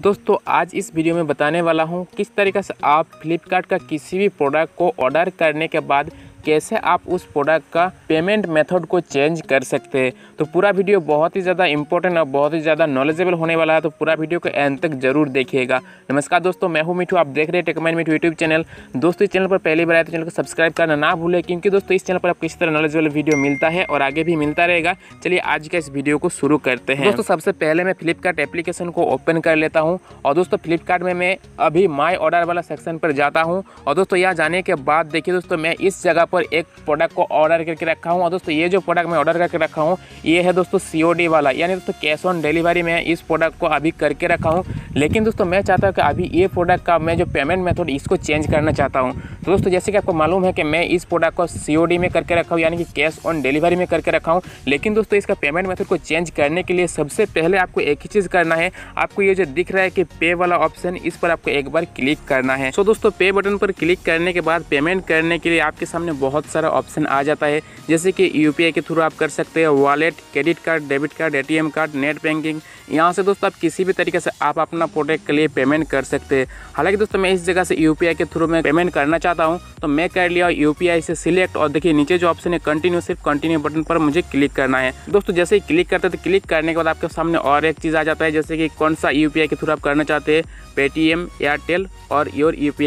दोस्तों, आज इस वीडियो में बताने वाला हूँ किस तरीके से आप फ्लिपकार्ट का किसी भी प्रोडक्ट को ऑर्डर करने के बाद कैसे आप उस प्रोडक्ट का पेमेंट मेथड को चेंज कर सकते हैं। तो पूरा वीडियो बहुत ही ज़्यादा इंपॉर्टेंट और बहुत ही ज़्यादा नॉलेजेबल होने वाला है तो पूरा वीडियो को एंड तक ज़रूर देखिएगा। नमस्कार दोस्तों, मैं हूँ मिठू, आप देख रहे हैं टेकमैन मिठू यूट्यूब चैनल दोस्तों, इस चैनल पर पहली बार आए तो चैनल को सब्सक्राइब करना ना भूलें, क्योंकि दोस्तों, इस चैनल पर आपको इस तरह नॉलेजेबल वीडियो मिलता है और आगे भी मिलता रहेगा। चलिए आज का इस वीडियो को शुरू करते हैं। दोस्तों, सबसे पहले मैं फ्लिपकार्ट एप्लीकेशन को ओपन कर लेता हूँ और दोस्तों फ्लिपकार्ट में मैं अभी माई ऑर्डर वाला सेक्शन पर जाता हूँ। और दोस्तों, यहाँ जाने के बाद देखिए दोस्तों, मैं इस जगह पर एक प्रोडक्ट को ऑर्डर करके रखा हूँ। और दोस्तों, ये जो प्रोडक्ट मैं ऑर्डर करके रखा हूँ, ये है दोस्तों सी वाला। यानी दोस्तों कैश ऑन डिलीवरी में इस प्रोडक्ट को अभी करके रखा हूँ। लेकिन दोस्तों, मैं चाहता हूँ कि अभी ये प्रोडक्ट का मैं जो पेमेंट मेथड इसको चेंज करना चाहता हूँ। तो दोस्तों, जैसे कि आपको मालूम है कि मैं इस प्रोडक्ट को सी में करके रखा हूँ, यानी कि कैश ऑन डिलीवरी में करके रखा हूँ। लेकिन दोस्तों, इसका पेमेंट मेथड को चेंज करने के लिए सबसे पहले आपको एक ही चीज़ करना है। आपको ये जो दिख रहा है कि पे वाला ऑप्शन इस पर आपको एक बार क्लिक करना है। सो दोस्तों पे बटन पर क्लिक करने के बाद पेमेंट करने के लिए आपके सामने बहुत सारा ऑप्शन आ जाता है। जैसे कि यूपीआई के थ्रू आप कर सकते हैं wallet credit card debit card ATM card net banking यहाँ से दोस्तों आप किसी भी तरीके से आप अपना प्रोडक्ट के लिए पेमेंट कर सकते हैं। हालाँकि दोस्तों मैं इस जगह से यूपीआई के थ्रू में पेमेंट करना चाहता हूँ तो मैं कर लिया यूपीआई से सिलेक्ट और देखिए नीचे जो ऑप्शन है कंटिन्यू सिर्फ़ कंटिन्यू बटन पर मुझे क्लिक करना है। दोस्तों जैसे ही क्लिक करते तो क्लिक करने के बाद आपके सामने और एक चीज़ आ जाता है, जैसे कि कौन सा यूपीआई के थ्रू आप करना चाहते हैं पेटीएम एयरटेल और योर यू पी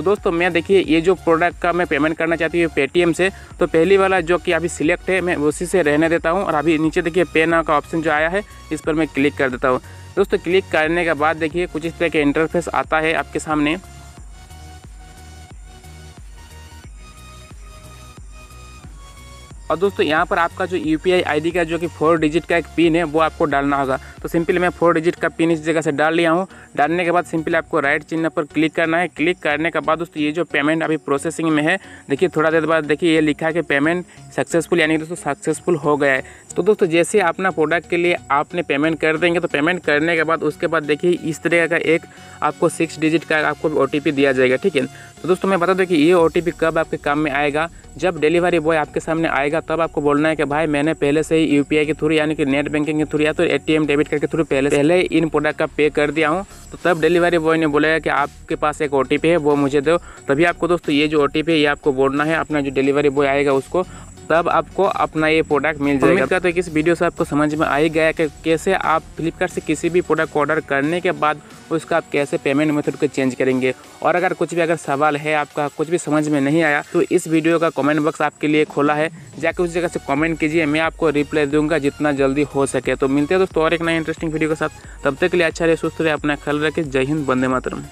तो दोस्तों, मैं देखिए, ये जो प्रोडक्ट का मैं पेमेंट करना चाहती हूँ पेटीएम से तो पहली वाला जो कि अभी सिलेक्ट है, मैं उसी से रहने देता हूँ और अभी नीचे देखिए पे नाव का ऑप्शन जो आया है, इस पर मैं क्लिक कर देता हूँ। दोस्तों क्लिक करने के बाद देखिए, कुछ इस तरह के इंटरफेस आता है आपके सामने। और दोस्तों, यहाँ पर आपका जो यू पी का जो कि फोर डिजिट का एक पिन है, वो आपको डालना होगा। तो सिंपली मैं फोर डिजिट का पिन इस जगह से डाल लिया हूँ। डालने के बाद सिंपली आपको राइट चिन्ह पर क्लिक करना है। क्लिक करने के बाद दोस्तों, ये जो पेमेंट अभी प्रोसेसिंग में है, देखिए थोड़ा देर बाद देखिए ये लिखा है कि पेमेंट सक्सेसफुल यानी दोस्तों सक्सेसफुल हो गया है। तो दोस्तों, जैसे अपना प्रोडक्ट के लिए आपने पेमेंट कर देंगे तो पेमेंट करने के बाद उसके बाद देखिए इस तरह का एक आपको सिक्स डिजिट का आपको ओटीपी दिया जाएगा, ठीक है? तो दोस्तों, मैं बता दूँ कि ये ओटीपी कब आपके काम में आएगा। जब डिलीवरी बॉय आपके सामने आएगा, तब आपको बोलना है कि भाई, मैंने पहले से ही यूपीआई के थ्रू, यानी कि नेट बैंकिंग के थ्रू या तो एटीएम डेबिट कार्ड के थ्रू पहले पहले इन प्रोडक्ट का पे कर दिया हूँ। तो तब डिलीवरी बॉय ने बोला कि आपके पास एक ओटीपी है, वो मुझे दो। तभी आपको दोस्तों, ये जो ओटीपी है, ये आपको बोलना है, अपना जो डिलीवरी बॉय आएगा उसको। तब आपको अपना ये प्रोडक्ट मिल जाएगा। तो, तो इस वीडियो से आपको समझ में आ ही गया कि कैसे आप फ्लिपकार्ट से किसी भी प्रोडक्ट ऑर्डर करने के बाद उसका आप कैसे पेमेंट मेथड को चेंज करेंगे। और अगर कुछ भी अगर सवाल है आपका कुछ भी समझ में नहीं आया तो इस वीडियो का कमेंट बॉक्स आपके लिए खोला है। जाकर उस जगह से कमेंट कीजिए मैं आपको रिप्लाई दूँगा जितना जल्दी हो सके। तो मिलते हैं दोस्तों और एक नई इंटरेस्टिंग वीडियो के साथ। तब तक के लिए अच्छा रहे सुस्त रहे अपना ख्याल रखें। जय हिंद बंदे मातरम।